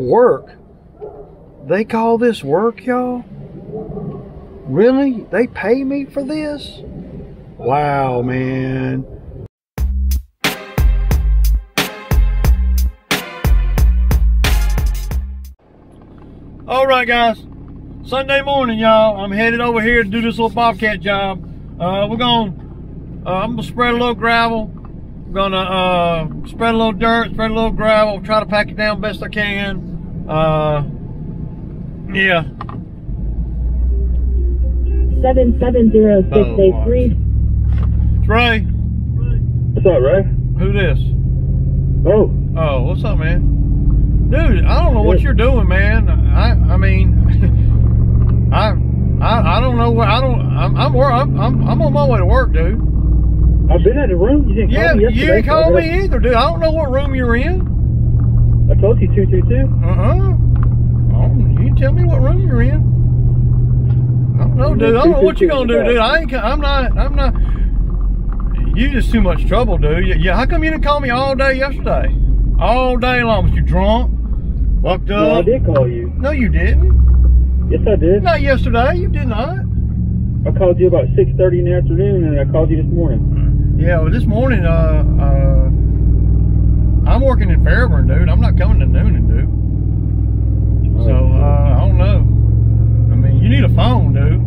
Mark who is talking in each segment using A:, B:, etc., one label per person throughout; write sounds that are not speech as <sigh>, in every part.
A: Work? They call this work, y'all? Really? They pay me for this? Wow, man. All right, guys. Sunday morning, y'all. I'm headed over here to do this little bobcat job. Uh, we're going. Uh, I'm gonna spread a little gravel. I'm gonna uh, spread a little dirt, spread a little gravel, try to pack it down best I can. Uh, yeah.
B: Seven seven zero six eight three.
A: It's Ray.
C: What's up, Ray?
A: Who this?
C: Oh,
A: Oh, what's up, man? Dude, I don't know what you're doing, man. I I mean, <laughs> I I I don't know where I don't. I'm I'm wor- I'm I'm, I'm on my way to work, dude.
C: I've been at the room. You didn't
A: Yeah,
C: call me
A: you didn't call me either, dude. I don't know what room you're in.
C: I told you two two two.
A: Uh huh. You tell me what room you're in. I don't know, dude. I don't know what you're gonna do, dude. I ain't. I'm not. I'm not. You just too much trouble, dude. Yeah. How come you didn't call me all day yesterday? All day long. Was you drunk? Fucked up?
C: No, I did call you.
A: No, you didn't.
C: Yes, I did.
A: Not yesterday. You did not.
C: I called you about six thirty in the afternoon, and I called you this morning.
A: Yeah. Well, this morning, uh, uh, I'm working in Fairburn, dude. I'm not coming to Newnan, dude. So uh, I don't know. I mean, you need a phone, dude.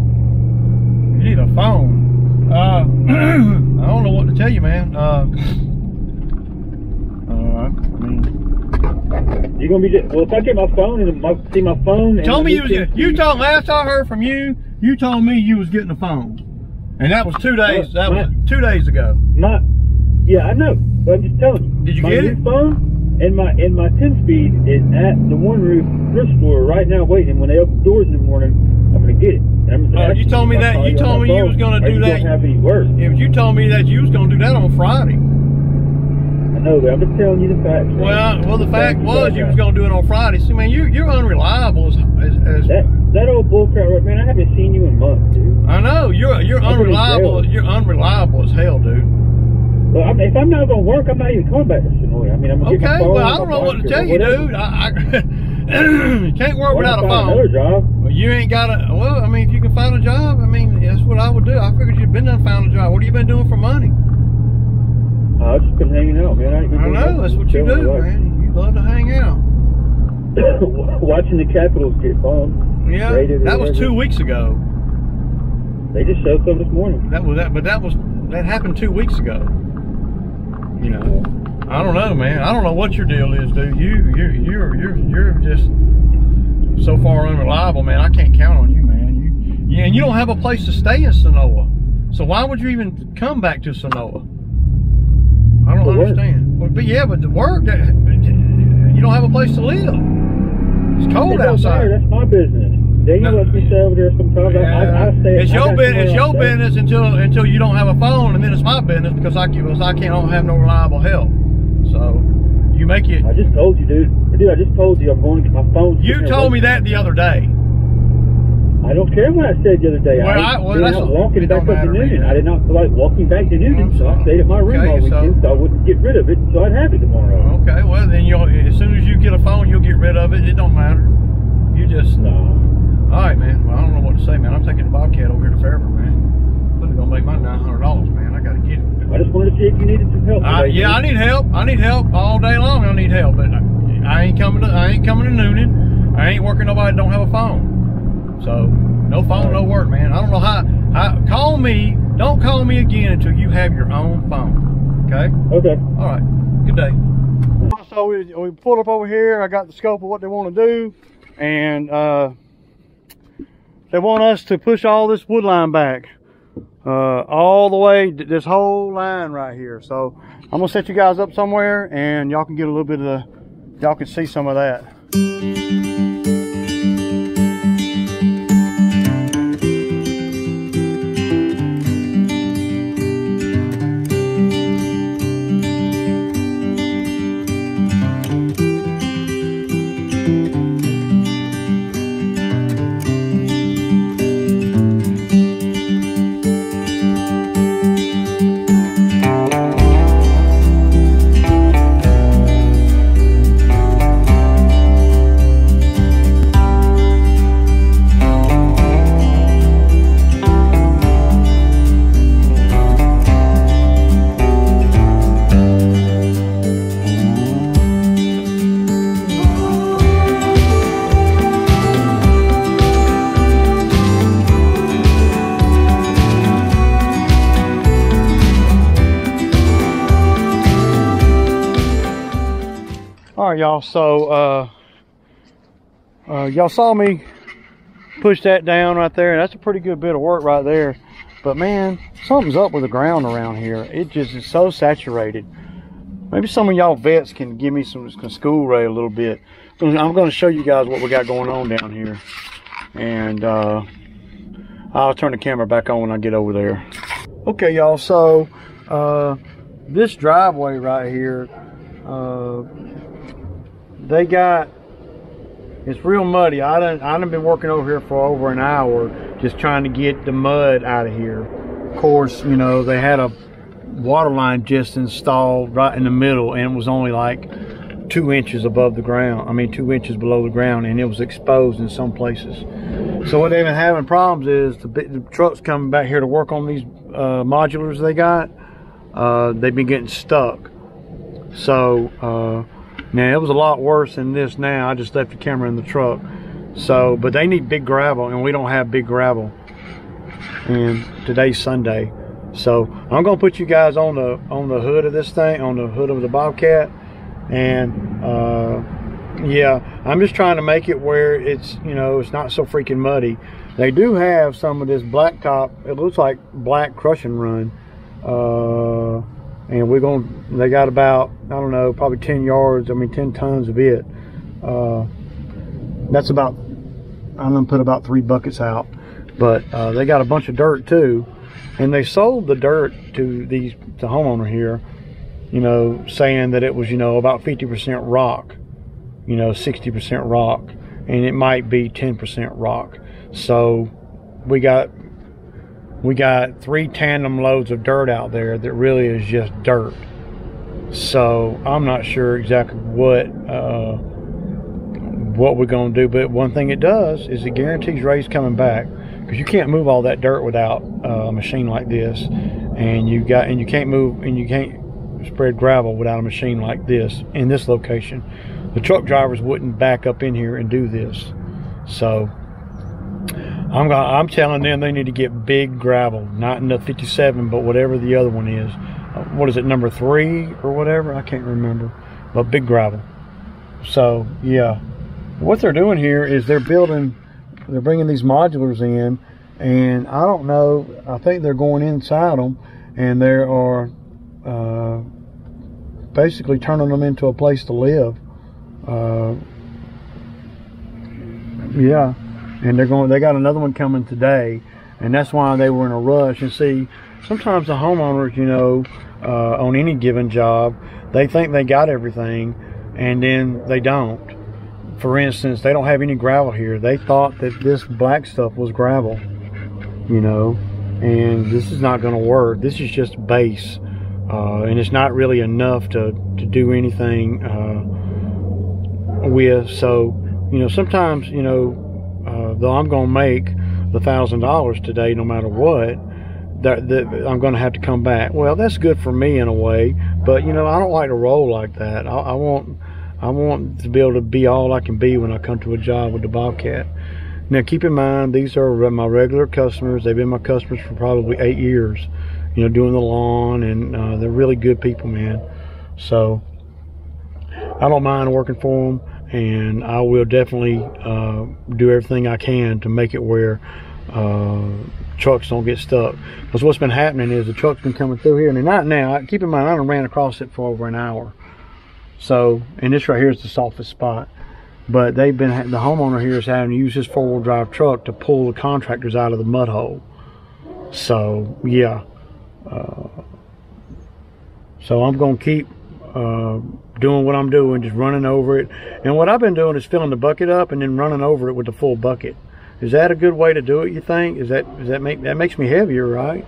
A: You need a phone. Uh, <clears throat> I don't know what to tell you, man. Uh, uh, I mean,
C: You gonna be just, well? If I get my phone and my, see my phone, and
A: told me you was. You told last I heard from you. You told me you was getting a phone, and that was two days. That was two days ago.
C: my. Yeah, I know, but I'm just telling you.
A: Did you get it?
C: phone and my and my ten speed is at the one roof thrift store right now waiting. When they open the doors in the morning, I'm gonna get it.
A: Oh, you told me that- you told me you was gonna do
C: you
A: that.
C: Have any work.
A: If you told me that you was gonna do that on Friday.
C: I know, but I'm just telling you the facts.
A: Well, well, the fact was you was gonna do it on Friday. See, man, you you're unreliable as, as, as
C: That that old bullcrap, right, man. I haven't seen you in months, dude.
A: I know you're you're unreliable. You're unreliable as hell, dude.
C: Well, I mean, if I'm not gonna work, I'm not even coming back to Senoia. I mean, I'm gonna get my
A: Okay,
C: phone.
A: well, I don't know what to tell you, dude. I, I <clears throat> you can't work
C: Or
A: without a
C: find Another
A: phone.
C: job.
A: Well, you ain't got a. Well, I mean, if you can find a job, I mean, that's what I would do. I figured you'd been done found a job. What have you been doing for money?
C: Uh, I've just been hanging out, man. I,
A: I know that's what you do, man. You love to hang out. <coughs>
C: Watching the Capitals get bombed.
A: Yeah, that was two weeks ago.
C: They just showed some this morning.
A: That was that, but that was that happened two weeks ago. You know, I don't know, man. I don't know what your deal is, dude. You you're you're you're you're just so far unreliable, man. I can't count on you, man. You yeah, and you don't have a place to stay in Senoia. So why would you even come back to Senoia? I don't understand. Well, but yeah, but the work you don't have a place to live. It's cold outside.
C: That's my business. Daniel
A: No.
C: lets me stay over there sometimes. I, I, I stay.
A: it's
C: I
A: your business. It's your business until until you don't have a phone, and then it's my business because I because I can't have no reliable help. So you make it.
C: I just told you, dude. Dude, I just told you I'm going to get my phone.
A: You told me that the other day.
C: I don't care what I said the other day.
A: Well, I-
C: I,
A: well,
C: out
A: a-
C: walking back up to
A: matter to me,
C: Newnan.
A: then.
C: I did not feel like walking back to Newnan, so I stayed at my room
A: Okay,
C: all
A: so-
C: weekend, so I wouldn't get rid of it, so I'd have it tomorrow.
A: Okay, well then you'll as soon as you get a phone, you'll get rid of it. It don't matter. You just
C: No.
A: All right, man. Well, I don't know what to say, man. I'm taking the Bobcat over here to Fairburn, man. But it's gonna make my nine hundred dollars, man. I gotta get it.
C: I just wanted to see if you needed some help.
A: Uh,
C: today,
A: yeah, I need help. I need help all day long. I need help, but I, I ain't coming to. I ain't coming to Newnan. I ain't working nobody that don't have a phone. So no phone, no work, man. I don't know how. how call me. Don't call me again until you have your own phone. Okay.
C: Okay.
A: All right. Good day. So we, we pulled up over here. I got the scope of what they want to do, and uh, they want us to push all this wood line back uh, all the way this whole line right here. So I'm gonna set you guys up somewhere, and y'all can get a little bit of the, y'all can see some of that. Y'all. So, uh, uh, y'all saw me push that down right there. That's a pretty good bit of work right there. But man, something's up with the ground around here. It just is so saturated. Maybe some of y'all vets can give me some, some school ray a little bit. I'm going to show you guys what we got going on down here. And uh, I'll turn the camera back on when I get over there. Okay, y'all. So uh, this driveway right here, uh, they got it's real muddy. I done I done been working over here for over an hour just trying to get the mud out of here. Of course, you know they had a water line just installed right in the middle, and it was only like two inches above the ground. I mean, two inches below the ground, and it was exposed in some places. So what they've been having problems is the, the trucks coming back here to work on these uh, modulars they got. Uh, they've been getting stuck. So uh, now it was a lot worse than this. Now I just left the camera in the truck. So, but they need big gravel, and we don't have big gravel. And today's Sunday, so I'm gonna put you guys on the on the hood of this thing, on the hood of the Bobcat, and uh, yeah, I'm just trying to make it where it's you know it's not so freaking muddy. They do have some of this blacktop. It looks like black crush and run, uh, and we're gonna. They got about I don't know, probably 10 yards. I mean 10 tons of it. Uh, that's about. I'm gonna put about three buckets out, but uh, they got a bunch of dirt too, and they sold the dirt to these the homeowner here you know, saying that it was, you know, about 50% rock, you know, 60% rock, and it might be 10% rock. So we got we got three tandem loads of dirt out there that really is just dirt. So I'm not sure exactly what uh, what we're going to do, but one thing it does is it guarantees Ray's coming back because you can't move all that dirt without uh, a machine like this, and you got and you can't move and you can't spread gravel without a machine like this in this location. The truck drivers wouldn't back up in here and do this. So I'm gonna, I'm telling them they need to get big gravel, not in the 57, but whatever the other one is. Uh, what is it, number three or whatever? I can't remember, but big gravel. So yeah, what they're doing here is they're building, they're bringing these modulars in, and I don't know. I think they're going inside them, and there are uh, basically turning them into a place to live. Uh, yeah, and they're going. They got another one coming today, and that's why they were in a rush. And see, sometimes the homeowners, you know, uh, on any given job, they think they got everything, and then they don't. For instance, they don't have any gravel here. They thought that this black stuff was gravel, you know, and this is not going to work. This is just base uh, and it's not really enough to, to do anything uh, with. So, you know, sometimes, you know, uh, though I'm going to make the thousand dollars today, no matter what, that, that I'm going to have to come back. Well, that's good for me in a way, but you know, I don't like to roll like that. I, I want, I want to be able to be all I can be when I come to a job with the Bobcat. Now, keep in mind, these are my regular customers. They've been my customers for probably eight years you know, doing the lawn, and uh, they're really good people, man. So I don't mind working for them, and I will definitely uh, do everything I can to make it where uh, trucks don't get stuck. Because what's been happening is the truck's been coming through here, and they're not now. Keep in mind, I ran across it for over an hour. So, and this right here is the softest spot. But they've been, the homeowner here is having to use his four-wheel drive truck to pull the contractors out of the mud hole. So, yeah. Uh, so I'm going to keep uh, doing what I'm doing, just running over it. And what I've been doing is filling the bucket up and then running over it with the full bucket. Is that a good way to do it? You think? Is that is that make that makes me heavier, right?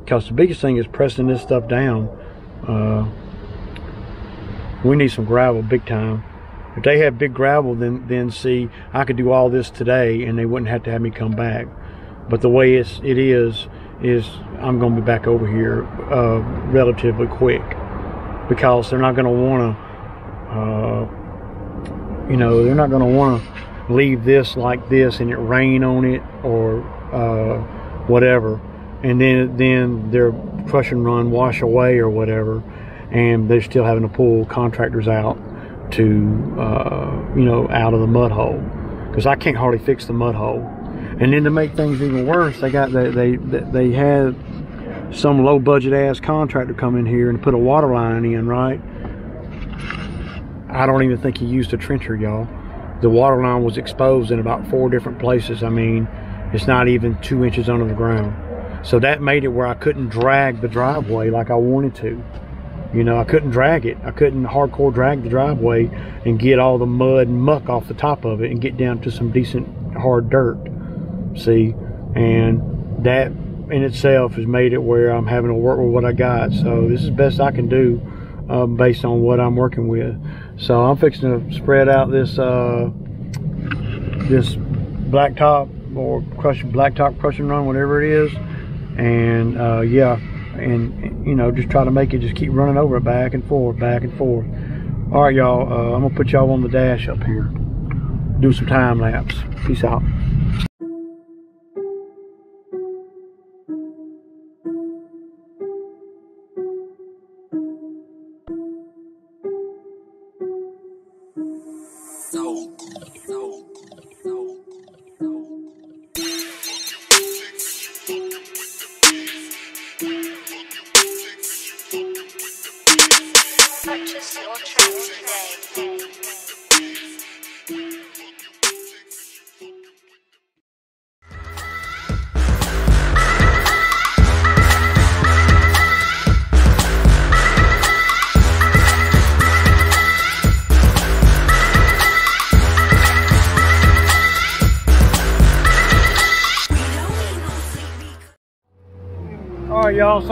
A: Because the biggest thing is pressing this stuff down. Uh, we need some gravel, big time. If they have big gravel, then then see, I could do all this today, and they wouldn't have to have me come back. But the way it's it is, is I'm going to be back over here uh, relatively quick because they're not going to want to, uh, you know, they're not going to want to leave this like this and it rain on it or uh, whatever, and then then their crush and run wash away or whatever, and they're still having to pull contractors out to, uh, you know, out of the mud hole. Because I can't hardly fix the mud hole. And then to make things even worse, they got they they they had some low budget ass contractor come in here and put a water line in, right? I don't even think he used a trencher, y'all. The water line was exposed in about four different places. I mean, it's not even two inches under the ground. So that made it where I couldn't drag the driveway like I wanted to. You know, I couldn't drag it. I couldn't hardcore drag the driveway and get all the mud and muck off the top of it and get down to some decent hard dirt. See? And that in itself has made it where I'm having to work with what I got. So this is best I can do um, based on what I'm working with. So I'm fixing to spread out this uh, this blacktop or crushing blacktop crushing run, whatever it is. And uh, yeah, and you know, just try to make it just keep running over it back and forth, back and forth. All right, y'all. Uh, I'm gonna put y'all on the dash up here. Do some time lapse. Peace out.
D: Purchase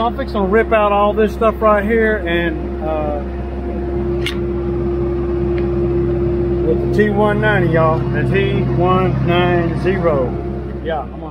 A: So I'm fixing to rip out all this stuff right here and uh, with the T190, y'all. The T190. Yeah, I'm gonna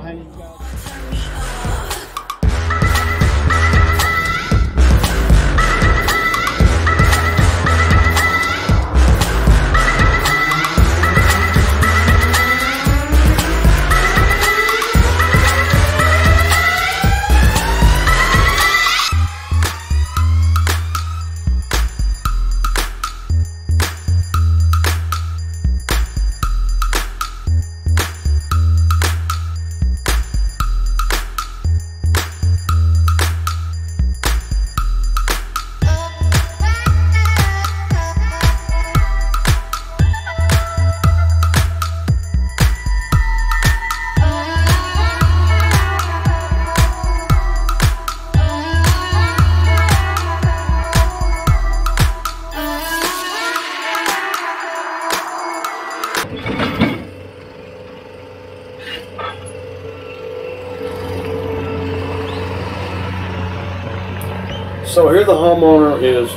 A: The homeowner is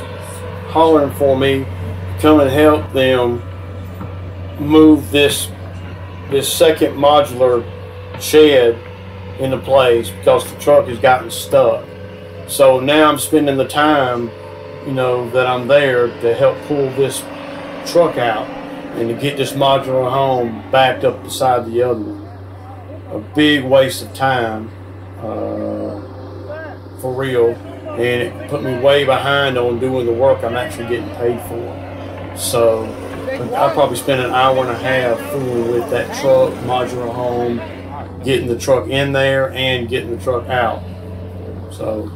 A: hollering for me to come and help them move this this second modular shed into place because the truck has gotten stuck. So now I'm spending the time, you know, that I'm there to help pull this truck out and to get this modular home backed up beside the other one. A big waste of time, uh, for real and it put me way behind on doing the work I'm actually getting paid for. So I probably spent an hour and a half fooling with that truck, modular home, getting the truck in there and getting the truck out. So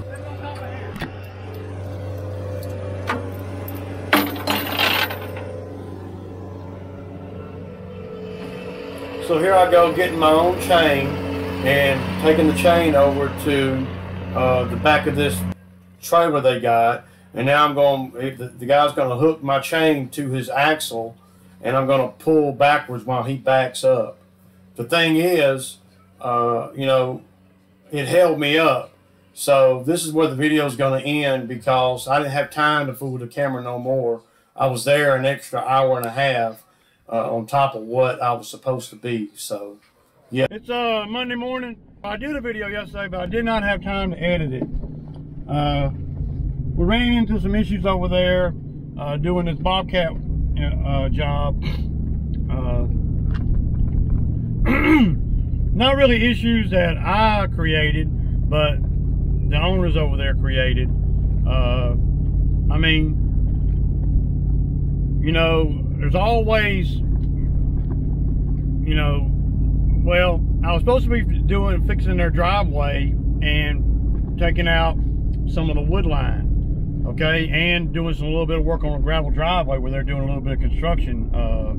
A: So here I go getting my own chain and taking the chain over to uh, the back of this trailer they got, and now I'm going. The, guy's going to hook my chain to his axle, and I'm going to pull backwards while he backs up. The thing is, uh, you know, it held me up. So this is where the video is going to end because I didn't have time to fool the camera no more. I was there an extra hour and a half uh, on top of what I was supposed to be. So, yeah. It's uh Monday morning. I did a video yesterday, but I did not have time to edit it. Uh, we ran into some issues over there uh, doing this Bobcat uh, job. Uh, <clears throat> not really issues that I created, but the owners over there created. Uh, I mean, you know, there's always, you know, well, I was supposed to be doing fixing their driveway and taking out some of the wood line, okay, and doing some little bit of work on a gravel driveway where they're doing a little bit of construction, uh,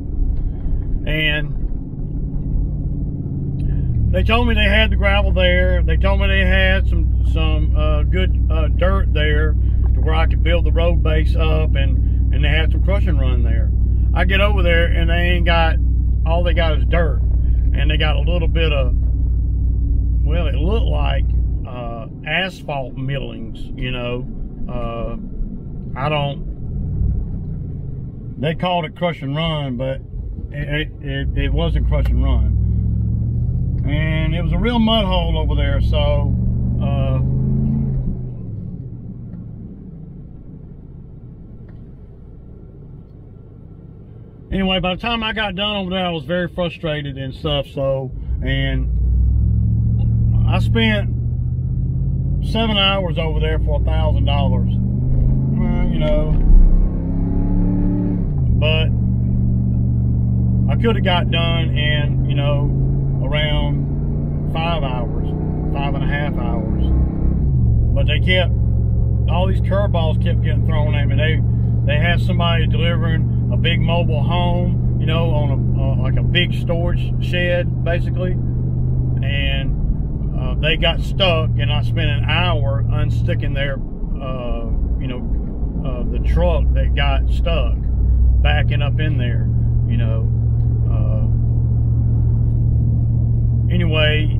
A: and they told me they had the gravel there. They told me they had some some uh, good uh, dirt there to where I could build the road base up, and and they had some crush and run there. I get over there and they ain't got all they got is dirt, and they got a little bit of well, it looked like asphalt millings. You know, uh, I don't. They called it crush and run, but it, it, it wasn't crush and run and it was a real mud hole over there so uh, anyway by the time I got done over there I was very frustrated and stuff so and I spent seven hours over there for a thousand dollars you know but I could have got done in you know around five hours, five and a half hours. But they kept, all these curveballs kept getting thrown at me. They, they had somebody delivering a big mobile home, you know, on a, uh, like a big storage shed, basically. And uh, they got stuck and I spent an hour unsticking their, uh, you know, uh, the truck that got stuck, backing up in there, you know. anyway,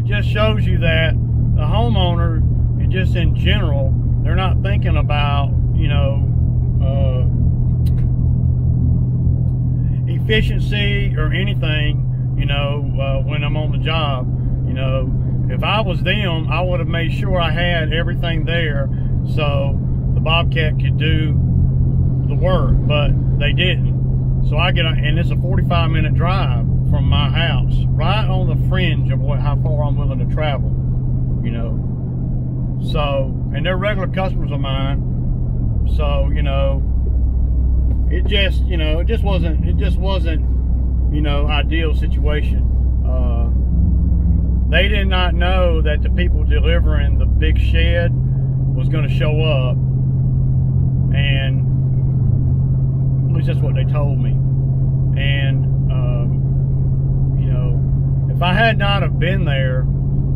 A: it just shows you that the homeowner, and just in general, they're not thinking about, you know, uh, efficiency or anything, you know, uh, when I'm on the job. You know, if I was them, I would have made sure I had everything there so the Bobcat could do the work, but they didn't. So I get, a, and it's a 45 minute drive from my house, right on the fringe of what how far I'm willing to travel, you know. So, and they're regular customers of mine. So, you know, it just, you know, it just wasn't, it just wasn't, you know, ideal situation. Uh, they did not know that the people delivering the big shed was going to show up, and at least that's what they told me. And um, you know, if I had not have been there,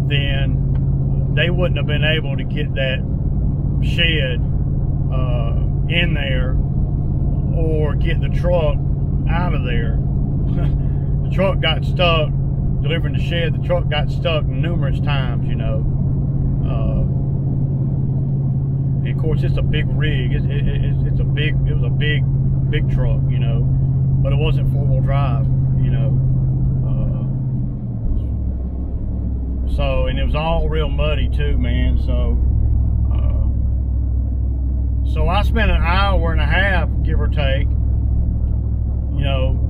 A: then they wouldn't have been able to get that shed uh, in there or get the truck out of there. <laughs> the truck got stuck delivering the shed. The truck got stuck numerous times, you know. Uh, of course, it's a big rig. It's, it, it's, a big. It was a big, big truck, you know. But it wasn't four wheel drive, you know. So, and it was all real muddy too, man. So, uh, so I spent an hour and a half, give or take, you know,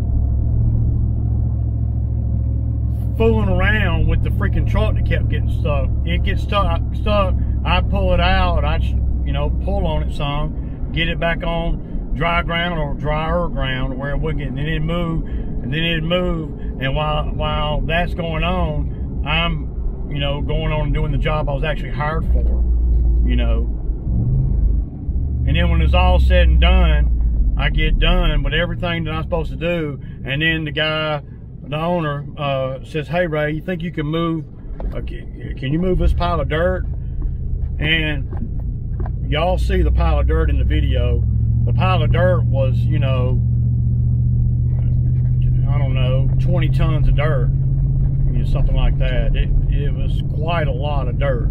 A: fooling around with the freaking truck that kept getting stuck. It gets stuck, stuck. I pull it out. I, you know, pull on it some, get it back on dry ground or drier ground where it wouldn't get, and then it move, and then it move. And while while that's going on, I'm you know, going on and doing the job I was actually hired for, you know. And then when it's all said and done, I get done with everything that I'm supposed to do. And then the guy, the owner, uh, says, hey, Ray, you think you can move, uh, can you move this pile of dirt? And y'all see the pile of dirt in the video. The pile of dirt was, you know, I don't know, 20 tons of dirt you know, something like that. It, it was quite a lot of dirt,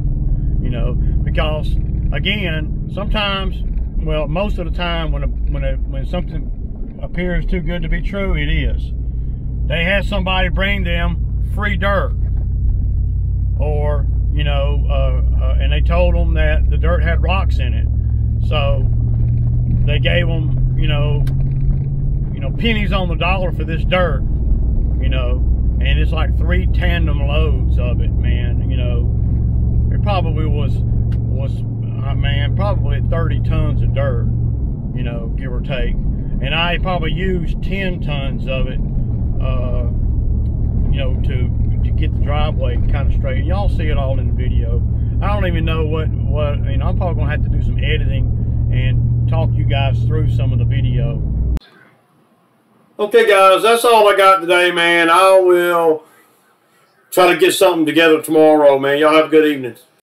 A: you know, because again, sometimes, well, most of the time when a, when a, when something appears too good to be true, it is. They had somebody bring them free dirt, or you know, uh, uh, and they told them that the dirt had rocks in it, so they gave them, you know, you know, pennies on the dollar for this dirt, you know, and it's like three tandem loads of it, man. You know, it probably was was uh, man probably 30 tons of dirt. you know, give or take. And I probably used 10 tons of it, uh, you know, to to get the driveway kind of straight. Y'all see it all in the video. I don't even know what what. I mean, I'm probably gonna have to do some editing and talk you guys through some of the video. Okay, guys, that's all I got today, man. I will try to get something together tomorrow, man. Y'all have a good evening.